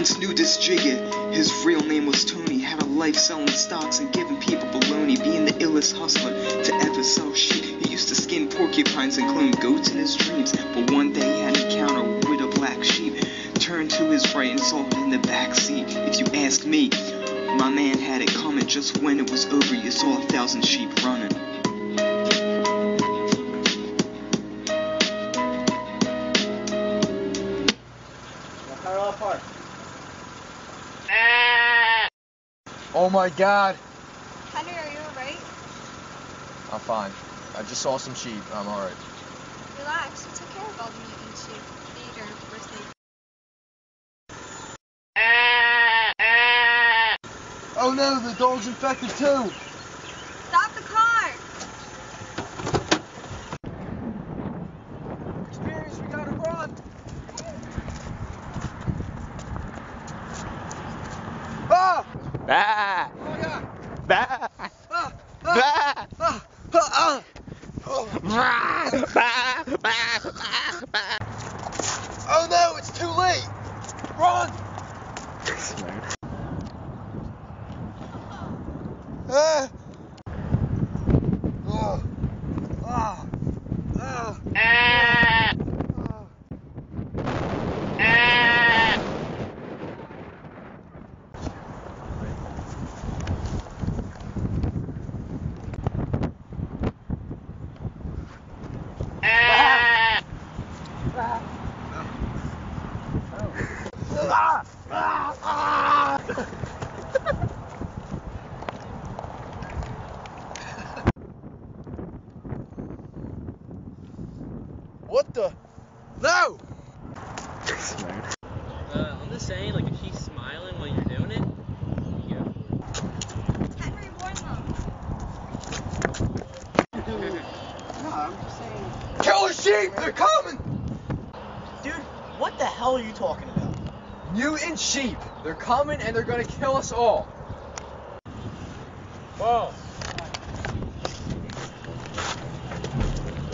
once knew this jigger. His real name was Tony. Had a life selling stocks and giving people baloney. Being the illest hustler to ever sell shit. He used to skin porcupines and clone goats in his dreams. But one day he had an encounter with a black sheep. Turned to his right and saw him in the back seat. If you ask me, my man had it coming. Just when it was over, you saw a thousand sheep running. Oh my god. Henry, are you alright? I'm fine. I just saw some sheep. I'm alright. Relax, we took care of all the mutant sheep. Feed or first aid. Oh no, the dog's infected too. Stop the car! Experience, we gotta run. Ah! Bah! Oh my god! Bah! Ah! Ah! Bah! Ah! Ah! Ah! Oh. Oh no, it's too late! Run! Ah! Oh. Ah! Ah! Ah! Ah! Ah! Ah! What the? No! Uh, I'm just saying, like, if she's smiling while you're doing it, you go for it. Henry, warn them. Kill the sheep! They're coming! Dude, what the hell are you talking about? Mutant sheep! They're coming and they're gonna kill us all! Whoa.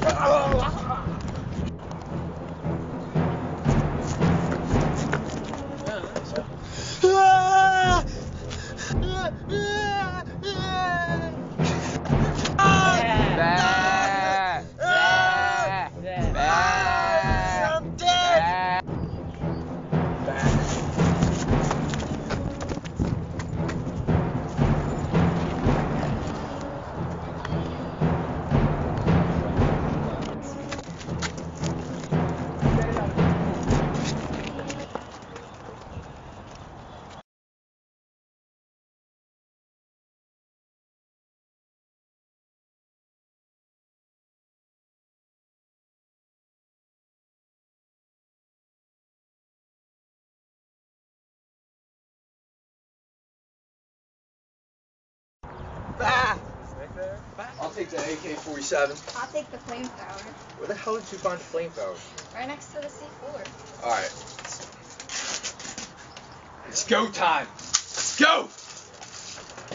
Bah! I'll take the AK-47. I'll take the flamethrower. Where the hell did you find flamethrower? Right next to the C4. Alright. It's go time! Let's go!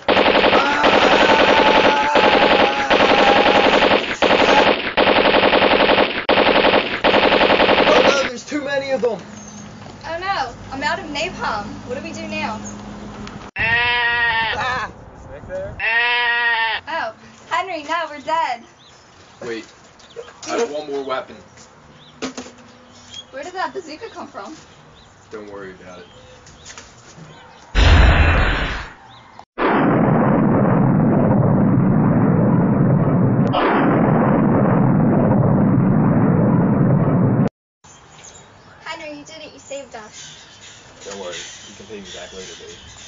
Ah! Oh no, there's too many of them! Oh no, I'm out of napalm. What do we do now? Ah! Oh, Henry, no, we're dead. Wait, I have one more weapon. Where did that bazooka come from? Don't worry about it. Henry, you did it. You saved us. Don't worry, you can pay me back later, babe.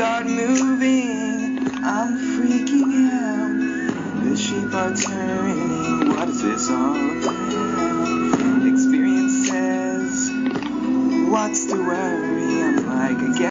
Start moving, I'm freaking out. The sheep are turning. What is this all about? Experience says, what's the worry? I'm like, guess.